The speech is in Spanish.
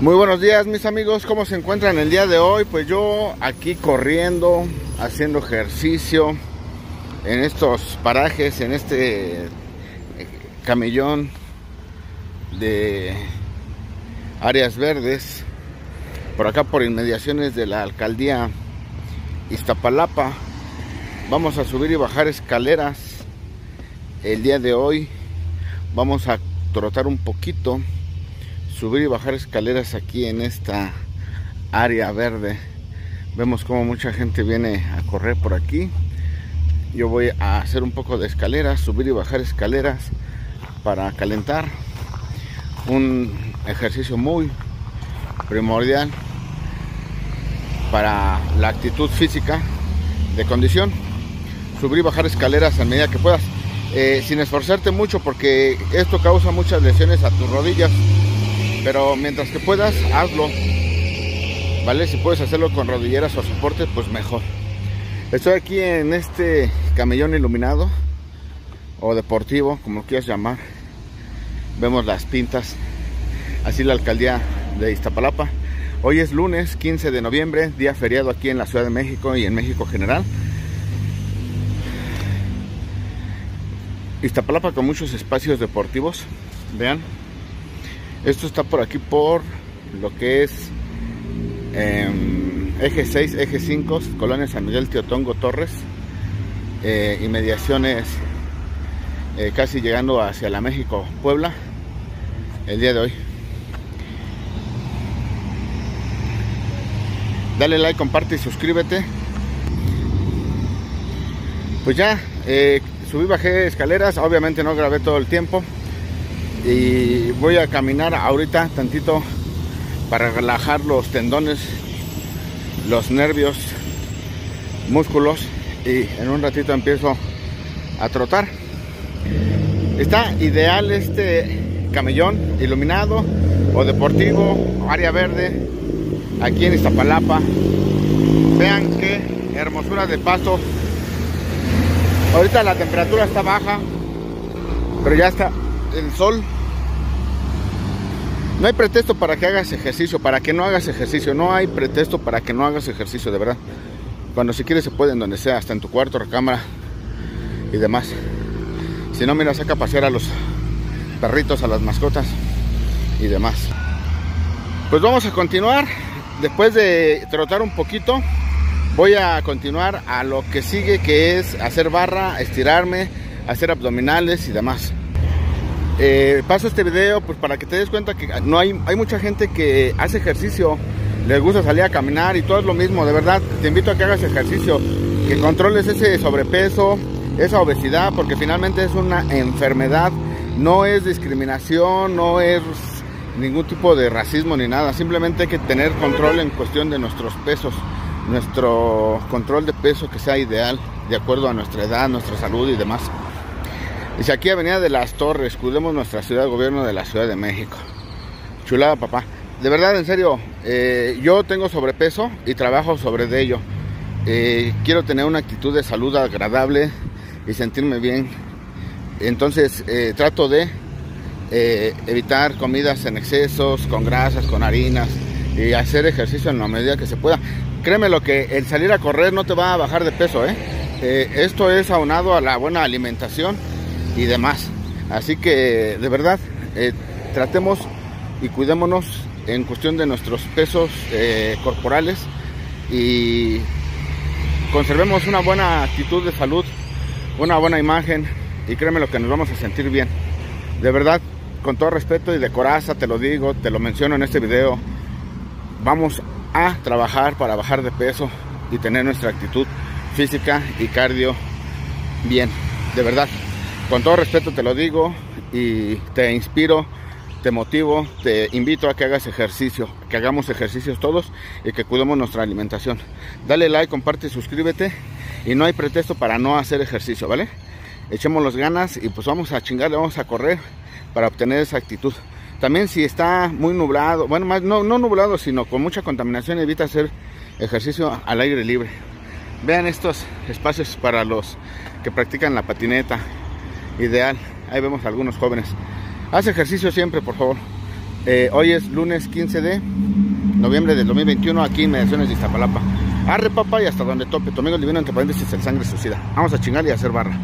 Muy buenos días mis amigos, ¿cómo se encuentran el día de hoy? Pues yo aquí corriendo, haciendo ejercicio en estos parajes, en este eh, camellón de áreas verdes, por acá por inmediaciones de la alcaldía Iztapalapa. Vamos a subir y bajar escaleras el día de hoy. Vamos a trotar un poquito subir y bajar escaleras aquí en esta área verde. Vemos como mucha gente viene a correr por aquí. Yo voy a hacer un poco de escaleras, subir y bajar escaleras para calentar. Un ejercicio muy primordial para la actitud física de condición. Subir y bajar escaleras a medida que puedas. Eh, sin esforzarte mucho porque esto causa muchas lesiones a tus rodillas pero mientras que puedas, hazlo. ¿Vale? Si puedes hacerlo con rodilleras o soporte, pues mejor. Estoy aquí en este camellón iluminado o deportivo, como quieras llamar. Vemos las pintas. Así la alcaldía de Iztapalapa. Hoy es lunes 15 de noviembre, día feriado aquí en la Ciudad de México y en México general. Iztapalapa con muchos espacios deportivos. Vean, esto está por aquí por lo que es em, eje 6, eje 5, Colonia San Miguel Teotongo Torres, eh, inmediaciones eh, casi llegando hacia la México Puebla el día de hoy. Dale like, comparte y suscríbete. Pues ya, eh, subí, bajé escaleras, obviamente no grabé todo el tiempo y voy a caminar ahorita tantito para relajar los tendones, los nervios, músculos y en un ratito empiezo a trotar. Está ideal este camellón iluminado o deportivo, área verde, aquí en Iztapalapa. Vean qué hermosura de paso. Ahorita la temperatura está baja, pero ya está el sol. No hay pretexto para que hagas ejercicio, para que no hagas ejercicio. No hay pretexto para que no hagas ejercicio, de verdad. Cuando si quieres se puede en donde sea, hasta en tu cuarto, recámara y demás. Si no, mira, saca a pasear a los perritos, a las mascotas y demás. Pues vamos a continuar. Después de trotar un poquito, voy a continuar a lo que sigue, que es hacer barra, estirarme, hacer abdominales y demás. Eh, paso este video pues para que te des cuenta que no hay, hay mucha gente que hace ejercicio, les gusta salir a caminar y todo es lo mismo, de verdad, te invito a que hagas ejercicio, que controles ese sobrepeso, esa obesidad, porque finalmente es una enfermedad, no es discriminación, no es ningún tipo de racismo ni nada, simplemente hay que tener control en cuestión de nuestros pesos, nuestro control de peso que sea ideal, de acuerdo a nuestra edad, nuestra salud y demás. Dice aquí Avenida de las Torres, cuidemos nuestra ciudad, gobierno de la Ciudad de México. Chulada, papá. De verdad, en serio, eh, yo tengo sobrepeso y trabajo sobre de ello. Eh, quiero tener una actitud de salud agradable y sentirme bien. Entonces eh, trato de evitar comidas en excesos, con grasas, con harinas y hacer ejercicio en la medida que se pueda. Créeme lo que el salir a correr no te va a bajar de peso. esto es aunado a la buena alimentación y demás. Así que de verdad, eh, tratemos y cuidémonos en cuestión de nuestros pesos eh, corporales y conservemos una buena actitud de salud, una buena imagen y créeme lo que nos vamos a sentir bien. De verdad, con todo respeto y de coraza te lo digo, te lo menciono en este video, vamos a trabajar para bajar de peso y tener nuestra actitud física y cardio bien, de verdad con todo respeto te lo digo y te inspiro, te motivo, te invito a que hagas ejercicio, que hagamos ejercicios todos y que cuidemos nuestra alimentación. Dale like, comparte, suscríbete y no hay pretexto para no hacer ejercicio, ¿vale? Echemos las ganas y pues vamos a chingarle, vamos a correr para obtener esa actitud. También si está muy nublado, bueno, más no, no nublado, sino con mucha contaminación, evita hacer ejercicio al aire libre. Vean estos espacios para los que practican la patineta, ideal. Ahí vemos algunos jóvenes. Haz ejercicio siempre, por favor. Eh, hoy es lunes 15 de noviembre del 2021 aquí en Mediaciones de Iztapalapa. Arre papá y hasta donde tope. Tu amigo divino entre paréntesis el sangre suicida. Vamos a chingar y a hacer barra.